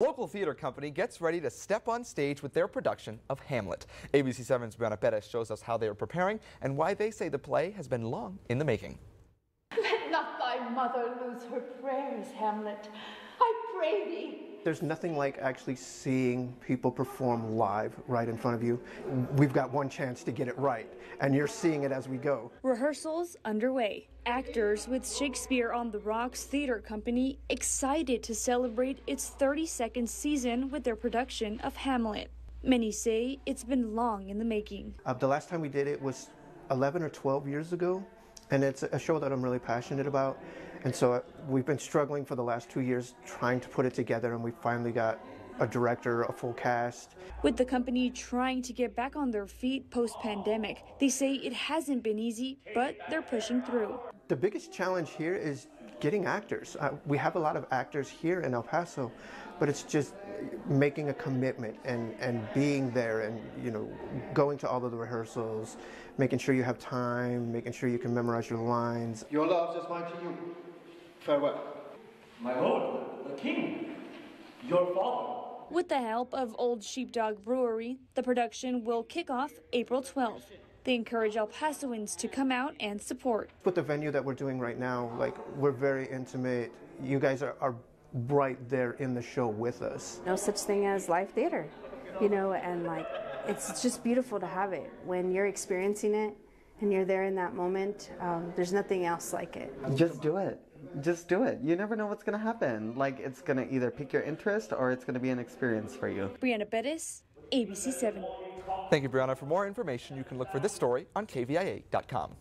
Local theater company gets ready to step on stage with their production of Hamlet. ABC 7's Brianna Bettis shows us how they are preparing and why they say the play has been long in the making. Let not thy mother lose her prayers, Hamlet. I pray. There's nothing like actually seeing people perform live right in front of you. We've got one chance to get it right, and you're seeing it as we go. Rehearsals underway. Actors with Shakespeare on the Rocks Theater Company excited to celebrate its 32nd season with their production of Hamlet. Many say it's been long in the making. Uh, the last time we did it was 11 or 12 years ago, and it's a show that I'm really passionate about. And so uh, we've been struggling for the last two years trying to put it together, and we finally got a director, a full cast. With the company trying to get back on their feet post pandemic, they say it hasn't been easy, but they're pushing through. The biggest challenge here is getting actors. Uh, we have a lot of actors here in El Paso, but it's just making a commitment and, and being there and you know going to all of the rehearsals, making sure you have time, making sure you can memorize your lines. Your love is mine to you. Farewell. My lord, the king, your father. With the help of Old Sheepdog Brewery, the production will kick off April 12th. They encourage El Pasoans to come out and support. With the venue that we're doing right now, like we're very intimate. You guys are, are right there in the show with us. No such thing as live theater, you know, and like it's just beautiful to have it when you're experiencing it and you're there in that moment. Um, there's nothing else like it. Just do it. Just do it. You never know what's going to happen. Like it's going to either pique your interest or it's going to be an experience for you. Brianna Bettis, ABC7. Thank you, Brianna. For more information, you can look for this story on kvia.com.